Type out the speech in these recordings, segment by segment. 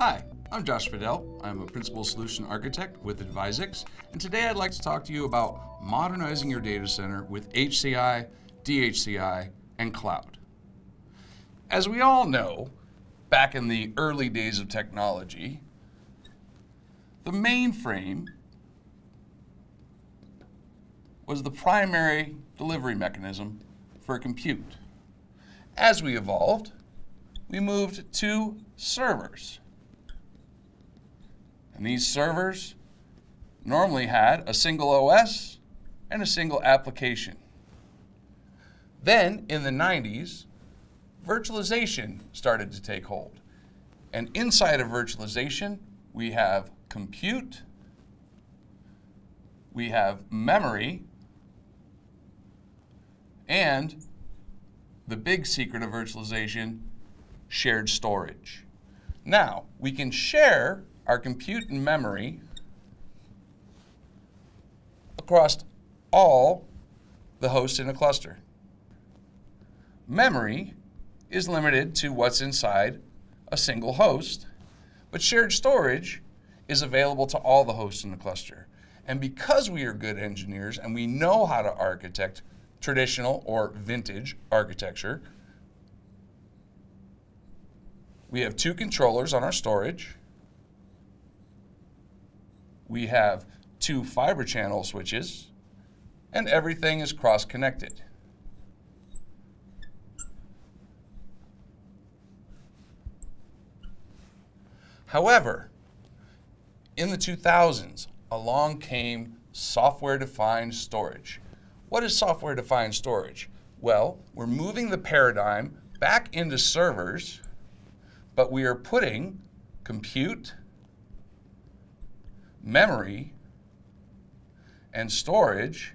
Hi, I'm Josh Fidel. I'm a Principal Solution Architect with Advizex, and today I'd like to talk to you about modernizing your data center with HCI, DHCI, and cloud. As we all know, back in the early days of technology, the mainframe was the primary delivery mechanism for compute. As we evolved, we moved to servers. And these servers normally had a single OS and a single application. Then, in the 90s, virtualization started to take hold. And inside of virtualization, we have compute, we have memory, and the big secret of virtualization, shared storage. Now, we can share our compute and memory across all the hosts in a cluster. Memory is limited to what's inside a single host, but shared storage is available to all the hosts in the cluster. And because we are good engineers and we know how to architect traditional or vintage architecture, we have two controllers on our storage. We have two fiber channel switches, and everything is cross connected. However, in the 2000s, along came software defined storage. What is software defined storage? Well, we're moving the paradigm back into servers, but we are putting compute, memory, and storage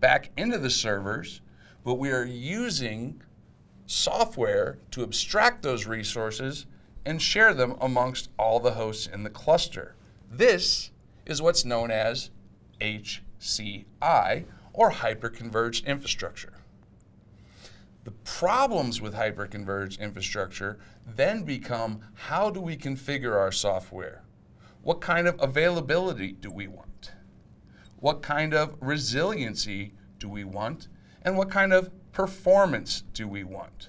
back into the servers, but we are using software to abstract those resources and share them amongst all the hosts in the cluster. This is what's known as HCI, or hyperconverged infrastructure. The problems with hyperconverged infrastructure then become how do we configure our software? What kind of availability do we want? What kind of resiliency do we want? And what kind of performance do we want?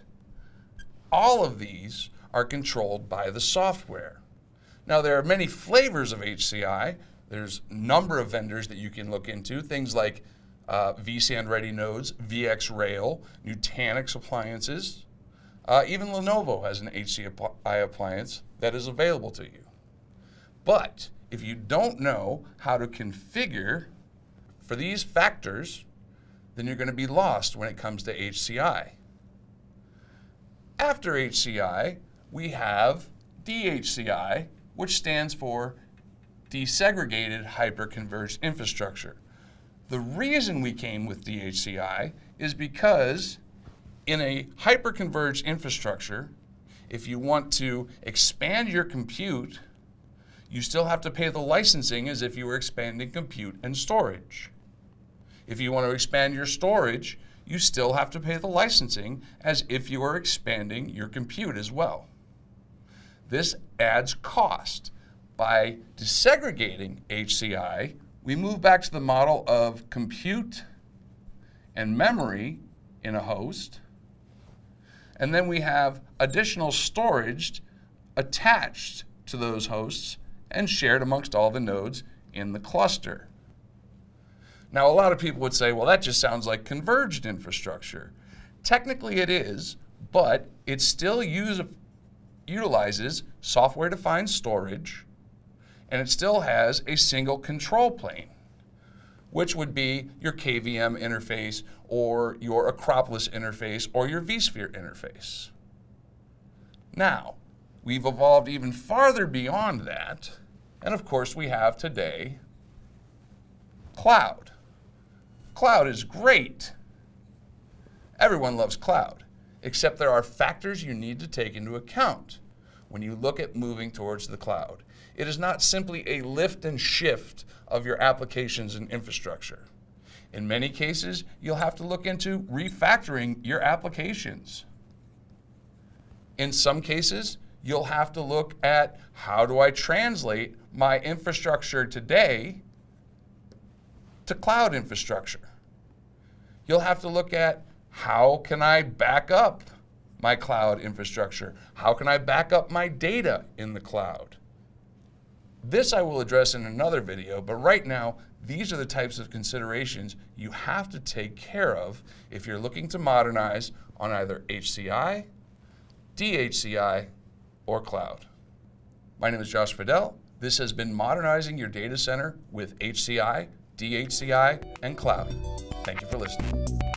All of these are controlled by the software. Now, there are many flavors of HCI. There's a number of vendors that you can look into, things like uh, vSAN ready nodes, VxRail, Nutanix appliances. Uh, even Lenovo has an HCI appliance that is available to you. But if you don't know how to configure for these factors, then you're going to be lost when it comes to HCI. After HCI, we have DHCI, which stands for Disaggregated Hyperconverged Infrastructure. The reason we came with DHCI is because in a hyperconverged infrastructure, if you want to expand your compute, you still have to pay the licensing as if you were expanding compute and storage. If you want to expand your storage, you still have to pay the licensing as if you are expanding your compute as well. This adds cost. By disaggregating HCI, we move back to the model of compute and memory in a host, and then we have additional storage attached to those hosts and shared amongst all the nodes in the cluster. Now, a lot of people would say, well, that just sounds like converged infrastructure. Technically, it is, but it still use, utilizes software defined storage and it still has a single control plane, which would be your KVM interface or your Acropolis interface or your vSphere interface. Now, we've evolved even farther beyond that, and of course we have today cloud. Cloud is great. Everyone loves cloud, except there are factors you need to take into account when you look at moving towards the cloud. It is not simply a lift and shift of your applications and infrastructure. In many cases, you'll have to look into refactoring your applications. In some cases, you'll have to look at how do I translate my infrastructure today to cloud infrastructure. You'll have to look at how can I back up my cloud infrastructure? How can I back up my data in the cloud? This I will address in another video, but right now, these are the types of considerations you have to take care of if you're looking to modernize on either HCI, DHCI, or cloud. My name is Josh Fidel. This has been Modernizing Your Data Center with HCI, DHCI, and Cloud. Thank you for listening.